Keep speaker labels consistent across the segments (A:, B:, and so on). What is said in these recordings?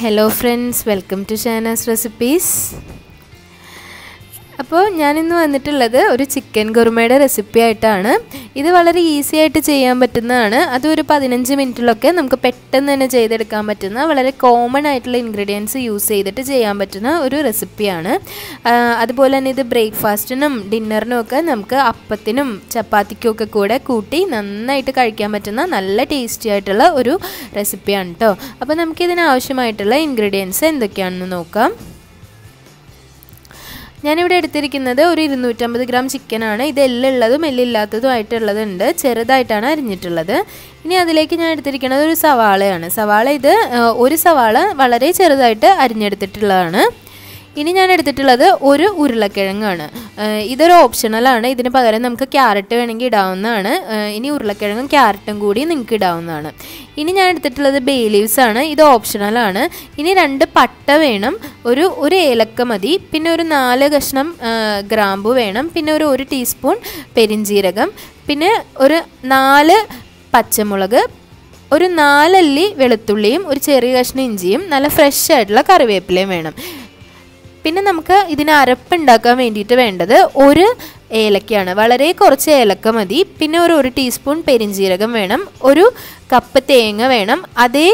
A: hello friends welcome to Shana's recipes അപ്പോൾ ഞാനിന്ന് വന്നിട്ടുള്ളത് ഒരു ചിക്കൻ കുറുമയുടെ റെസിപ്പി ആയിട്ടാണ്. ഇത് വളരെ ഈസി ആയിട്ട് ചെയ്യാൻ പറ്റുന്നതാണ്. അത് ഒരു പതിനഞ്ച് മിനിറ്റിലൊക്കെ നമുക്ക് പെട്ടെന്ന് തന്നെ ചെയ്തെടുക്കാൻ പറ്റുന്ന വളരെ കോമൺ ആയിട്ടുള്ള ഇൻഗ്രീഡിയൻസ് യൂസ് ചെയ്തിട്ട് ചെയ്യാൻ പറ്റുന്ന ഒരു റെസിപ്പിയാണ് അതുപോലെ തന്നെ ഇത് ബ്രേക്ക്ഫാസ്റ്റിനും ഡിന്നറിനും ഒക്കെ നമുക്ക് അപ്പത്തിനും ചപ്പാത്തിക്കും ഒക്കെ കൂടെ കൂട്ടി നന്നായിട്ട് കഴിക്കാൻ പറ്റുന്ന നല്ല ടേസ്റ്റി ആയിട്ടുള്ള ഒരു റെസിപ്പിയാണ് കേട്ടോ അപ്പോൾ നമുക്കിതിനാവശ്യമായിട്ടുള്ള ഇൻഗ്രീഡിയൻസ് എന്തൊക്കെയാണെന്ന് നോക്കാം. ഞാനിവിടെ എടുത്തിരിക്കുന്നത് ഒരു ഇരുന്നൂറ്റമ്പത് ഗ്രാം ചിക്കനാണ്. ഇത് എല്ലുള്ളതും എല്ലില്ലാത്തതും ആയിട്ടുള്ളതുണ്ട് ചെറുതായിട്ടാണ് അരിഞ്ഞിട്ടുള്ളത്. ഇനി അതിലേക്ക് ഞാൻ എടുത്തിരിക്കുന്നത് ഒരു സവാളയാണ്. സവാള ഇത് ഒരു സവാള വളരെ ചെറുതായിട്ട് അരിഞ്ഞെടുത്തിട്ടുള്ളതാണ്. ഇനി ഞാൻ എടുത്തിട്ടുള്ളത് ഒരു ഉരുളക്കിഴങ്ങാണ്. ഇതൊരു ഓപ്ഷണലാണ് ഇതിന് പകരം നമുക്ക് ക്യാരറ്റ് വേണമെങ്കിൽ ഇടാവുന്നതാണ്. ഇനി ഉരുളക്കിഴങ്ങും ക്യാരറ്റും കൂടി നിങ്ങൾക്ക് ഇടാവുന്നതാണ്. ഇനി ഞാൻ എടുത്തിട്ടുള്ളത് ബേ ലീവ്സ് ആണ്. ഇത് ഓപ്ഷണലാണ് ഇനി രണ്ട് പട്ട വേണം. ഒരു ഒരു ഏലക്ക മതി. പിന്നെ ഒരു നാല് കഷ്ണം ഗ്രാമ്പു വേണം. പിന്നെ ഒരു ഒരു ടീസ്പൂൺ പെരിഞ്ജീരകം. പിന്നെ ഒരു നാല് പച്ചമുളക്. ഒരു നാലല്ലി വെളുത്തുള്ളിയും ഒരു ചെറിയ കഷ്ണം ഇഞ്ചിയും നല്ല ഫ്രഷ് ആയിട്ടുള്ള കറിവേപ്പിലയും വേണം. പിന്നെ നമുക്ക് ഇതിന് അരപ്പുണ്ടാക്കാൻ വേണ്ടിയിട്ട് വേണ്ടത് ഒരു ഏലക്കയാണ്. വളരെ കുറച്ച് ഏലക്ക മതി. പിന്നെ ഒരു ഒരു ടീസ്പൂൺ പെരിഞ്ജീരകം വേണം. ഒരു കപ്പ് തേങ്ങ വേണം. അതേ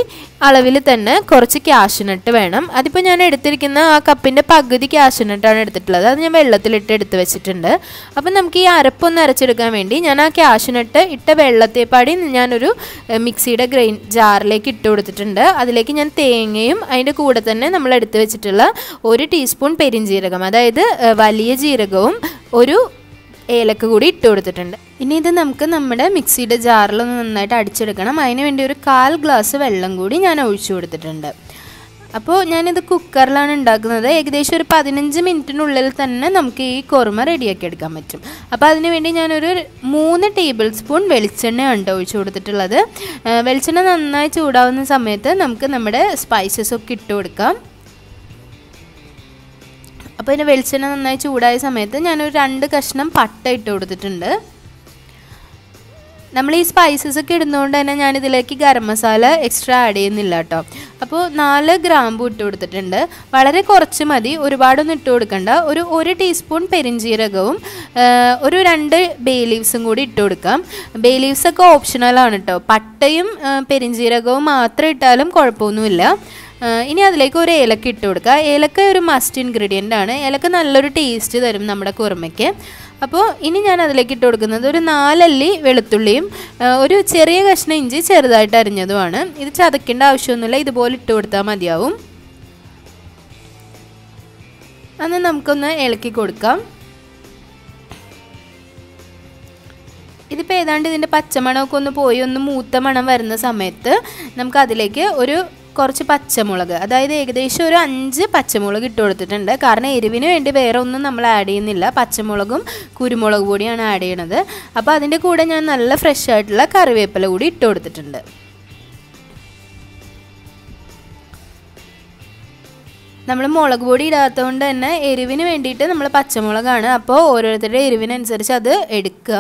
A: അളവിൽ തന്നെ കുറച്ച് ക്യാഷ്നട്ട് വേണം. അതിപ്പോൾ ഞാൻ എടുത്തിരിക്കുന്ന ആ കപ്പിന്റെ പകുതി ക്യാഷ്നട്ടാണ് എടുത്തിട്ടുള്ളത്. അത് ഞാൻ വെള്ളത്തിലിട്ട് എടുത്ത് വെച്ചിട്ടുണ്ട്. അപ്പം നമുക്ക് ഈ അരപ്പൊന്ന് അരച്ചെടുക്കാൻ വേണ്ടി ഞാൻ ആ ക്യാഷ്നട്ട് ഇട്ട വെള്ളത്തെ വെള്ളത്തെപ്പാടി ഞാനൊരു മിക്സിയുടെ ഗ്രൈൻ ജാറിലേക്ക് ഇട്ട് കൊടുത്തിട്ടുണ്ട്. അതിലേക്ക് ഞാൻ തേങ്ങയും അതിന്റെ കൂടെ തന്നെ നമ്മൾ എടുത്ത് വെച്ചിട്ടുള്ള ഒരു ടീസ്പൂൺ പെരിഞ്ജീരകം അതായത് വലിയ ജീരകവും ഒരു ഏലക്ക കൂടി ഇട്ട് കൊടുത്തിട്ടുണ്ട്. ഇനി ഇത് നമുക്ക് നമ്മുടെ മിക്സിയുടെ ജാറിൽ നന്നായിട്ട് അടിച്ചെടുക്കണം. അതിന് വേണ്ടി ഒരു കാൽ ഗ്ലാസ് വെള്ളം കൂടി ഞാൻ ഒഴിച്ചു കൊടുത്തിട്ടുണ്ട്. അപ്പോൾ ഞാനിത് കുക്കറിലാണ് ഉണ്ടാക്കുന്നത്. ഏകദേശം ഒരു പതിനഞ്ച് മിനിറ്റിനുള്ളിൽ തന്നെ നമുക്ക് ഈ കുറുമ റെഡിയാക്കി എടുക്കാൻ പറ്റും. അപ്പോൾ അതിനുവേണ്ടി ഞാനൊരു മൂന്ന് ടേബിൾ സ്പൂൺ വെളിച്ചെണ്ണയാണ് ഒഴിച്ചു കൊടുത്തിട്ടുള്ളത്. വെളിച്ചെണ്ണ നന്നായി ചൂടാവുന്ന സമയത്ത് നമുക്ക് നമ്മുടെ സ്പൈസസ് ഒക്കെ ഇട്ട് കൊടുക്കാം. അപ്പോൾ ഇതിന് വെളിച്ചെണ്ണ നന്നായി ചൂടായ സമയത്ത് ഞാനൊരു രണ്ട് കഷ്ണം പട്ട ഇട്ട് കൊടുത്തിട്ടുണ്ട്. നമ്മൾ ഈ സ്പൈസസ് ഒക്കെ ഇടുന്നതുകൊണ്ട് തന്നെ ഞാനിതിലേക്ക് ഗരം മസാല എക്സ്ട്രാ ആഡ് ചെയ്യുന്നില്ല കേട്ടോ. അപ്പോൾ നാല് ഗ്രാമ്പു ഇട്ട് കൊടുത്തിട്ടുണ്ട്. വളരെ കുറച്ച് മതി. ഒരുപാടൊന്നും ഇട്ട് കൊടുക്കണ്ട. ഒരു ഒരു ടീസ്പൂൺ പെരിഞ്ജീരകവും ഒരു രണ്ട് ബേ ലീവ്സും കൂടി ഇട്ട് കൊടുക്കാം. ബേ ലീവ്സൊക്കെ ഓപ്ഷണലാണ് കേട്ടോ. പട്ടയും പെരിഞ്ജീരകവും മാത്രം ഇട്ടാലും കുഴപ്പമൊന്നുമില്ല. ഇനി അതിലേക്ക് ഒരു ഏലക്ക ഇട്ട് കൊടുക്കുക. ഏലക്ക ഒരു മസ്റ്റ് ഇൻഗ്രീഡിയന്റ് ആണ്. ഏലക്ക നല്ലൊരു ടേസ്റ്റ് തരും നമ്മുടെ കുറുമയ്ക്ക്. അപ്പോൾ ഇനി ഞാൻ അതിലേക്ക് ഇട്ട് കൊടുക്കുന്നത് ഒരു നാലല്ലി വെളുത്തുള്ളിയും ഒരു ചെറിയ കഷ്ണം ഇഞ്ചി ചെറുതായിട്ട് അരിഞ്ഞതുമാണ്. ഇത് ചതക്കേണ്ട ആവശ്യമൊന്നുമില്ല. ഇതുപോലെ ഇട്ട് കൊടുത്താൽ മതിയാവും. അന്ന് നമുക്കൊന്ന് ഇളക്കി കൊടുക്കാം. ഇതിപ്പോൾ ഏതാണ്ട് ഇതിന്റെ പച്ചമണമൊക്കെ ഒന്ന് പോയി ഒന്ന് മൂത്ത മണം വരുന്ന സമയത്ത് നമുക്ക് അതിലേക്ക് ഒരു കുറച്ച് പച്ചമുളക്. അതായത് ഏകദേശം ഒരു അഞ്ച് പച്ചമുളക് ഇട്ട് കൊടുത്തിട്ടുണ്ട്. കാരണം എരിവിന് വേണ്ടി വേറെ ഒന്നും നമ്മൾ ആഡ് ചെയ്യുന്നില്ല. പച്ചമുളകും കുരുമുളക് പൊടിയാണ് ആഡ് ചെയ്യണത്. അപ്പോൾ അതിന്റെ കൂടെ ഞാൻ നല്ല ഫ്രഷ് ആയിട്ടുള്ള കറിവേപ്പില കൂടി ഇട്ട് കൊടുത്തിട്ടുണ്ട്. നമ്മൾ മുളക് പൊടി ഇടാത്തതുകൊണ്ട് തന്നെ എരിവിന് വേണ്ടിയിട്ട് നമ്മൾ പച്ചമുളകാണ്. അപ്പോൾ ഓരോരുത്തരുടെ എരിവിനനുസരിച്ച് അത് എടുക്കുക.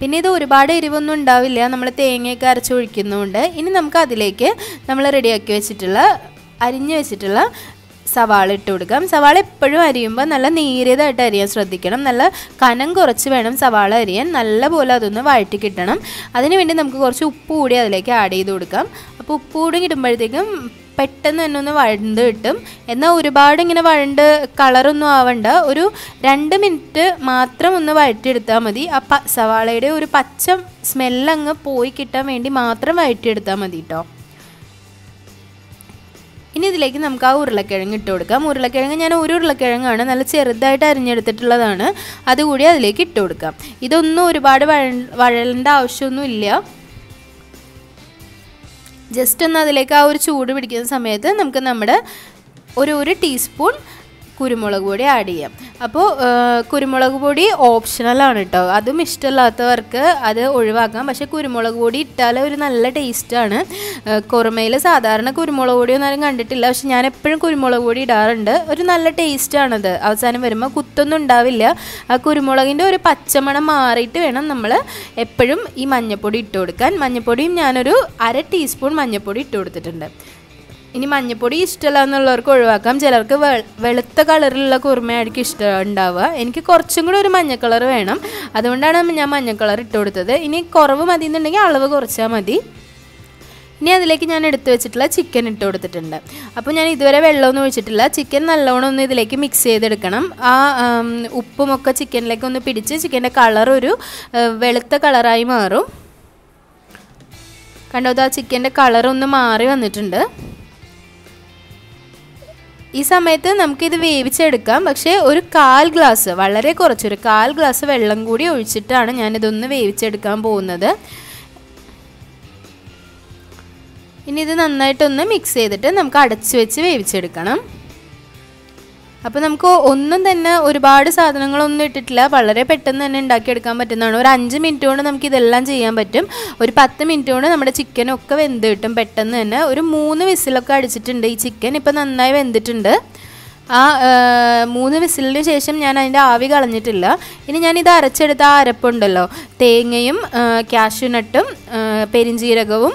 A: പിന്നെ ഇത് ഒരുപാട് എരിവൊന്നും ഉണ്ടാവില്ല. നമ്മൾ തേങ്ങയൊക്കെ ഒഴിക്കുന്നുണ്ട്. ഇനി നമുക്ക് അതിലേക്ക് നമ്മൾ റെഡിയാക്കി വെച്ചിട്ടുള്ള അരിഞ്ഞു വെച്ചിട്ടുള്ള സവാള ഇട്ട് കൊടുക്കാം. സവാള എപ്പോഴും അരിയുമ്പോൾ നല്ല നേരിയതായിട്ട് അരിയാൻ ശ്രദ്ധിക്കണം. നല്ല കനം കുറച്ച് വേണം സവാള അരിയാൻ. നല്ലപോലെ അതൊന്ന് വഴറ്റി കിട്ടണം. അതിനുവേണ്ടി നമുക്ക് കുറച്ച് ഉപ്പ് കൂടി അതിലേക്ക് ആഡ് ചെയ്ത് കൊടുക്കാം. അപ്പോൾ ഉപ്പ് കൂടി ഇടുമ്പോഴത്തേക്കും പെട്ടെന്ന് തന്നെ ഒന്ന് വഴണ്ട് കിട്ടും. എന്നാൽ ഒരുപാട് ഇങ്ങനെ വഴണ്ട് കളറൊന്നും ആവണ്ട. ഒരു രണ്ട് മിനിറ്റ് മാത്രം ഒന്ന് വഴറ്റിയെടുത്താൽ മതി. ആ പ സവാളയുടെ ഒരു പച്ച സ്മെല്ലങ്ങ് പോയി കിട്ടാൻ വേണ്ടി മാത്രം വഴറ്റിയെടുത്താൽ മതി കേട്ടോ ഇനി ഇതിലേക്ക് നമുക്ക് ആ ഉരുളക്കിഴങ്ങ് ഇട്ട് കൊടുക്കാം. ഉരുളക്കിഴങ്ങ് ഞാൻ ഒരു ഉരുളക്കിഴങ്ങാണ് നല്ല ചെറുതായിട്ട് അരിഞ്ഞെടുത്തിട്ടുള്ളതാണ്. അതുകൂടി അതിലേക്ക് ഇട്ട് കൊടുക്കാം. ഇതൊന്നും ഒരുപാട് വഴ വഴലേണ്ട ആവശ്യമൊന്നുമില്ല. ജസ്റ്റ് ഒന്ന് അതിലേക്ക് ആ ഒരു ചൂട് പിടിക്കുന്ന സമയത്ത് നമുക്ക് നമ്മുടെ ഒരു ഒരു ടീസ്പൂൺ കുരുമുളക് പൊടി ആഡ് ചെയ്യാം. അപ്പോൾ കുരുമുളക് പൊടി ഓപ്ഷണലാണ് കേട്ടോ അതും ഇഷ്ടമില്ലാത്തവർക്ക് അത് ഒഴിവാക്കാം. പക്ഷേ കുരുമുളക് പൊടി ഇട്ടാൽ ഒരു നല്ല ടേസ്റ്റാണ് കുറുമയിൽ സാധാരണ കുരുമുളക് പൊടി ഒന്നും ആരും കണ്ടിട്ടില്ല. പക്ഷെ ഞാൻ എപ്പോഴും കുരുമുളക് പൊടി ഇടാറുണ്ട്. ഒരു നല്ല ടേസ്റ്റാണത് അവസാനം വരുമ്പോൾ കുത്തൊന്നും ഉണ്ടാവില്ല. ആ കുരുമുളകിന്റെ ഒരു പച്ചമണം മാറിയിട്ട് വേണം നമ്മൾ എപ്പോഴും ഈ മഞ്ഞൾപ്പൊടി ഇട്ട് കൊടുക്കാൻ. മഞ്ഞൾപ്പൊടിയും ഞാനൊരു അര ടീസ്പൂൺ മഞ്ഞൾപ്പൊടി ഇട്ട് കൊടുത്തിട്ടുണ്ട്. ഇനി മഞ്ഞപ്പൊടി ഇഷ്ടമല്ല എന്നുള്ളവർക്ക് ഒഴിവാക്കാം. ചിലർക്ക് വെളുത്ത കളറിലുള്ള കുറുമയായിരിക്കും ഇഷ്ടം ഉണ്ടാവുക. എനിക്ക് കുറച്ചും കൂടി ഒരു മഞ്ഞ കളർ വേണം. അതുകൊണ്ടാണ് ഞാൻ മഞ്ഞ കളർ ഇട്ട് കൊടുത്തത്. ഇനി കുറവ് മതി എന്നുണ്ടെങ്കിൽ അളവ് കുറച്ചാൽ മതി. ഇനി അതിലേക്ക് ഞാൻ എടുത്തു വെച്ചിട്ടുള്ള ചിക്കൻ ഇട്ട് കൊടുത്തിട്ടുണ്ട്. അപ്പോൾ ഞാൻ ഇതുവരെ വെള്ളമൊന്നും ഒഴിച്ചിട്ടില്ല. ചിക്കൻ നല്ലോണം ഒന്ന് ഇതിലേക്ക് മിക്സ് ചെയ്തെടുക്കണം. ആ ഉപ്പുമൊക്കെ ചിക്കനിലേക്ക് ഒന്ന് പിടിച്ച് ചിക്കന്റെ കളർ ഒരു വെളുത്ത കളറായി മാറും. കണ്ടോ? അത് ആ ചിക്കന്റെ കളറൊന്ന് മാറി വന്നിട്ടുണ്ട്. ഈ സമയത്ത് നമുക്കിത് വേവിച്ചെടുക്കാം. പക്ഷേ ഒരു കാൽ ഗ്ലാസ് വളരെ കുറച്ച് ഒരു കാൽ ഗ്ലാസ് വെള്ളം കൂടി ഒഴിച്ചിട്ടാണ് ഞാനിതൊന്ന് വേവിച്ചെടുക്കാൻ പോകുന്നത്. ഇനി ഇത് നന്നായിട്ടൊന്ന് മിക്സ് ചെയ്തിട്ട് നമുക്ക് അടച്ചു വെച്ച് വേവിച്ചെടുക്കണം. അപ്പോൾ നമുക്ക് ഒന്നും തന്നെ ഒരുപാട് സാധനങ്ങളൊന്നും ഇട്ടിട്ടില്ല. വളരെ പെട്ടെന്ന് തന്നെ ഉണ്ടാക്കിയെടുക്കാൻ പറ്റുന്നതാണ്. ഒരു അഞ്ച് മിനിറ്റ് കൊണ്ട് നമുക്ക് ഇതെല്ലാം ചെയ്യാൻ പറ്റും. ഒരു പത്ത് മിനിറ്റ് കൊണ്ട് നമ്മുടെ ചിക്കനൊക്കെ വെന്ത് കിട്ടും പെട്ടെന്ന് തന്നെ. ഒരു മൂന്ന് വിസിലൊക്കെ അടിച്ചിട്ടുണ്ട് ഈ ചിക്കൻ ഇപ്പോൾ നന്നായി വെന്തിട്ടുണ്ട്. ആ മൂന്ന് വിസിലിന് ശേഷം ഞാൻ അതിന്റെ ആവി കളഞ്ഞിട്ടില്ല. ഇനി ഞാൻ ഇത് അരച്ചെടുത്ത ആ അരപ്പുണ്ടല്ലോ. തേങ്ങയും കാഷ്യൂനട്ടും പെരിഞ്ജീരകവും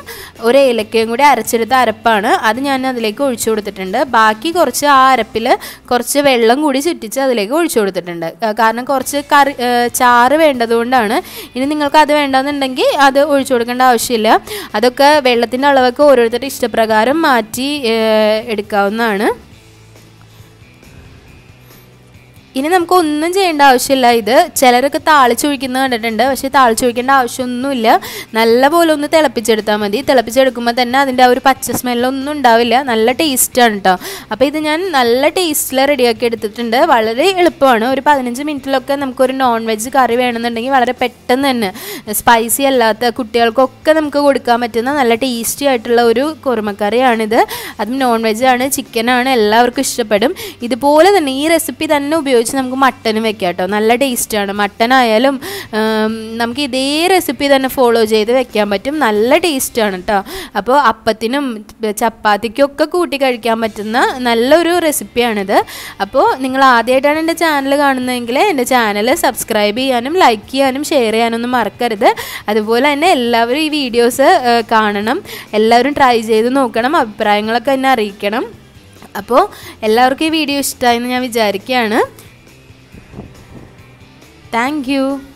A: ഒരു ഏലക്കയും കൂടി അരച്ചെടുത്ത അരപ്പാണ്. അത് ഞാൻ അതിലേക്ക് ഒഴിച്ചു കൊടുത്തിട്ടുണ്ട്. ബാക്കി കുറച്ച് ആ അരപ്പിൽ കുറച്ച് വെള്ളം കൂടി ചുറ്റിച്ച് അതിലേക്ക് ഒഴിച്ചു കൊടുത്തിട്ടുണ്ട്. കാരണം കുറച്ച് കറി ചാറ് വേണ്ടതുകൊണ്ടാണ്. ഇനി നിങ്ങൾക്ക് അത് വേണ്ടെന്നുണ്ടെങ്കിൽ അത് ഒഴിച്ചു കൊടുക്കേണ്ട ആവശ്യമില്ല. അതൊക്കെ വെള്ളത്തിന്റെ അളവൊക്കെ ഓരോരുത്തരുടെ ഇഷ്ടപ്രകാരം മാറ്റി എടുക്കാവുന്നതാണ്. ഇനി നമുക്ക് ഒന്നും ചെയ്യേണ്ട ആവശ്യമില്ല. ഇത് ചിലരൊക്കെ താളിച്ചൊഴിക്കുന്നത് കണ്ടിട്ടുണ്ട്. പക്ഷേ താളിച്ചൊഴിക്കേണ്ട ആവശ്യമൊന്നുമില്ല. നല്ലപോലെ ഒന്ന് തിളപ്പിച്ചെടുത്താൽ മതി. തിളപ്പിച്ചെടുക്കുമ്പോൾ തന്നെ അതിന്റെ ആ ഒരു പച്ച സ്മെല്ലൊന്നും ഉണ്ടാവില്ല. നല്ല ടേസ്റ്റാണ് കേട്ടോ അപ്പോൾ ഇത് ഞാൻ നല്ല ടേസ്റ്റിൽ റെഡിയാക്കി എടുത്തിട്ടുണ്ട്. വളരെ എളുപ്പമാണ്. ഒരു പതിനഞ്ച് മിനിറ്റിലൊക്കെ നമുക്കൊരു നോൺ വെജ് കറി വേണമെന്നുണ്ടെങ്കിൽ വളരെ പെട്ടെന്ന് തന്നെ. സ്പൈസി അല്ലാത്ത കുട്ടികൾക്കൊക്കെ നമുക്ക് കൊടുക്കാൻ പറ്റുന്ന നല്ല ടേസ്റ്റി ആയിട്ടുള്ള ഒരു കുറുമക്കറിയാണിത്. അതും നോൺ വെജ് ആണ് ചിക്കനാണ് എല്ലാവർക്കും ഇഷ്ടപ്പെടും. ഇതുപോലെ തന്നെ ഈ റെസിപ്പി തന്നെ ഉപയോഗിച്ച് നമുക്ക് മട്ടനും വെക്കാം കേട്ടോ. നല്ല ടേസ്റ്റാണ് മട്ടനായാലും നമുക്ക് ഇതേ റെസിപ്പി തന്നെ ഫോളോ ചെയ്ത് വെക്കാൻ പറ്റും. നല്ല ടേസ്റ്റാണ് കേട്ടോ അപ്പോൾ അപ്പത്തിനും ചപ്പാത്തിക്കൊക്കെ കൂട്ടി കഴിക്കാൻ പറ്റുന്ന നല്ലൊരു റെസിപ്പിയാണിത് അപ്പോൾ നിങ്ങൾ ആദ്യമായിട്ടാണ് എന്റെ ചാനൽ കാണുന്നതെങ്കിൽ എന്റെ ചാനൽ സബ്സ്ക്രൈബ് ചെയ്യാനും ലൈക്ക് ചെയ്യാനും ഷെയർ ചെയ്യാനൊന്നും മറക്കരുത്. അതുപോലെ തന്നെ എല്ലാവരും ഈ വീഡിയോസ് കാണണം. എല്ലാവരും ട്രൈ ചെയ്ത് നോക്കണം. അഭിപ്രായങ്ങളൊക്കെ എന്നെ അറിയിക്കണം. അപ്പോൾ എല്ലാവർക്കും ഈ വീഡിയോ ഇഷ്ടമായെന്ന് ഞാൻ വിചാരിക്കുകയാണ്. Thank you.